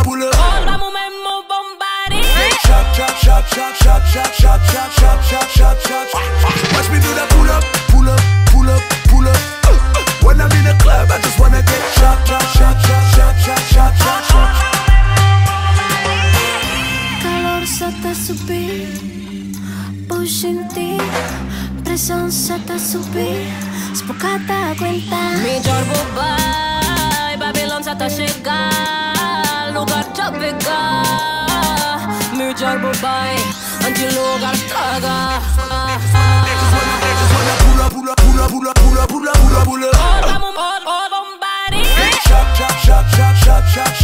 up, pull up. Vamos mesmo bombardear. Shot, shot, shot, shot, shot, shot, shot, shot, shot, shot, shot, shot. Watch me do that pull up, pull up, pull up, pull up. Uh, uh. When I'm in the club, I just wanna get shot, shot, shot, shot, shot, shot, shot, shot, shot. Calor se te subir, pushing T, presión se te subir, spokata cuenta. Major Dubai, Babylon sa ta chegar pull up, pull up, pull up. Vamos, vamos, bombardear. Shot, shot, shot, shot, shot, shot, shot, shot, shot, shot,